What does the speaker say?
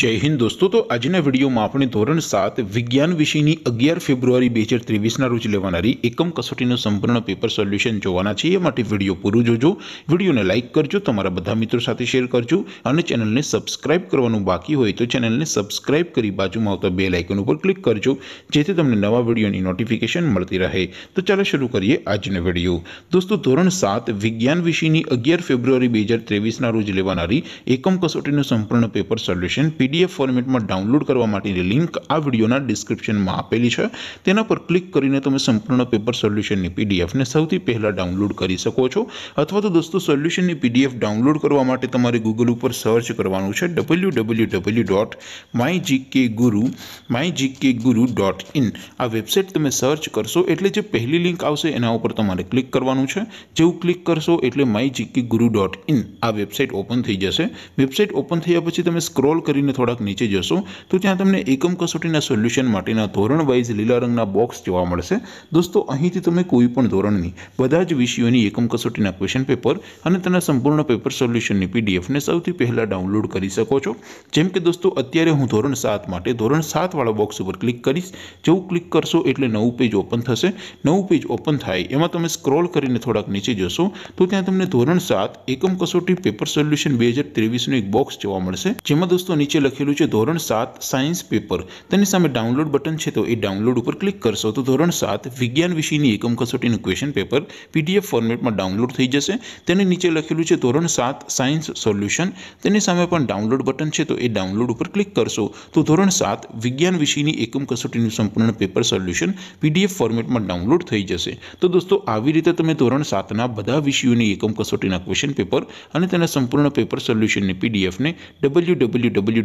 જય હિન્દ દોસ્તો, તો આજના વિડીયોમાં આપણે ધોરણ સાત વિજ્ઞાન વિષયની અગિયાર ફેબ્રુઆરી બે હજાર ત્રેવીસના રોજ લેવાનારી એકમ કસોટીનું સંપૂર્ણ પેપર સોલ્યુશન જોવાના છે એ માટે વીડિયો પૂરું જોજો. વિડીયોને લાઇક કરજો, તમારા બધા મિત્રો સાથે શેર કરજો અને ચેનલને સબસ્ક્રાઇબ કરવાનું બાકી હોય તો ચેનલને સબસ્ક્રાઇબ કરી બાજુમાં આવતા બે લાઇકન ઉપર ક્લિક કરજો, જેથી તમને નવા વિડીયોની નોટિફિકેશન મળતી રહે. તો ચાલો શરૂ કરીએ આજનો વીડિયો. દોસ્તો, ધોરણ સાત વિજ્ઞાન વિષયની અગિયાર ફેબ્રુઆરી બે હજાર ત્રેવીસના રોજ લેવાનારી એકમ કસોટીનું સંપૂર્ણ પેપર સોલ્યુશન પીડીએફ ફોર્મેટમાં ડાઉનલોડ કરવા માટેની લિંક આ વિડીયોના ડિસ્ક્રિપ્શનમાં આપેલી છે. તેના પર ક્લિક કરીને તમે સંપૂર્ણ પેપર સોલ્યુશનની પીડીએફને સૌથી પહેલાં ડાઉનલોડ કરી શકો છો. અથવા તો દોસ્તો સોલ્યુશનની પીડીએફ ડાઉનલોડ કરવા માટે તમારે ગૂગલ ઉપર સર્ચ કરવાનું છે W W W dot my GK guru my GK guru dot in આ વેબસાઇટ તમે સર્ચ કરશો એટલે જે પહેલી લિંક આવશે એના ઉપર તમારે ક્લિક કરવાનું છે. જેવું ક્લિક કરશો એટલે my GK guru dot in આ વેબસાઇટ ઓપન થઈ જશે. વેબસાઇટ ઓપન થયા પછી તમે સ્ક્રોલ કરીને થોડાક નીચે જશો, તો ત્યાં તમને એકમ કસોટીના સોલ્યુશન માટેના ધોરણ વાઇઝ લીલા રંગના બોક્સ જોવા મળશે. દોસ્તો, અહીંથી તમે કોઈ પણ ધોરણની બધા જ વિષયોની એકમ કસોટીના ક્વેશ્ચન પેપર અને તેના સંપૂર્ણ પેપર સોલ્યુશનની પીડીએફને સૌથી પહેલાં ડાઉનલોડ કરી શકો છો. જેમ કે દોસ્તો, અત્યારે હું ધોરણ સાત માટે ધોરણ સાતવાળા બોક્સ ઉપર ક્લિક કરીશ. જેવું ક્લિક કરશો એટલે નવું પેજ ઓપન થશે. નવું પેજ ઓપન થાય, એમાં તમે સ્ક્રોલ કરીને થોડાક નીચે જશો, તો ત્યાં તમને ધોરણ સાત એકમ કસોટી પેપર સોલ્યુશન બે હજાર ત્રેવીસનું એક બોક્સ જોવા મળશે. જેમાં દોસ્તો નીચે લખેલું છે, ધોરણ સાત, સાયન્સ પેપર. તેની સામે ડાઉનલોડ બટન છે, તો એ ડાઉનલોડ ઉપર ક્લિક કરશો તો ધોરણ સાત, વિજ્ઞાન વિષયની એકમ કસોટીનું ક્વેશ્ચન પેપર પીડીએફ ફોર્મેટમાં ડાઉનલોડ થઈ જશે. તેની નીચે લખેલું છે, ધોરણ સાત, સાયન્સ સોલ્યુશન. તેની સામે પણ ડાઉનલોડ બટન છે, તો એ ડાઉનલોડ ઉપર ક્લિક કરશો તો ધોરણ સાત, વિજ્ઞાન વિષયની એકમ કસોટીનું સંપૂર્ણ પેપર સોલ્યુશન પીડીએફ ફોર્મેટમાં ડાઉનલોડ થઈ જશે. તો દોસ્તો, આવી રીતે તમે ધોરણ સાતના બધા વિષયોની એકમ કસોટીના ક્વેશ્ચન પેપર અને તેના સંપૂર્ણ પેપર સોલ્યુશનની પીડીએફને W W W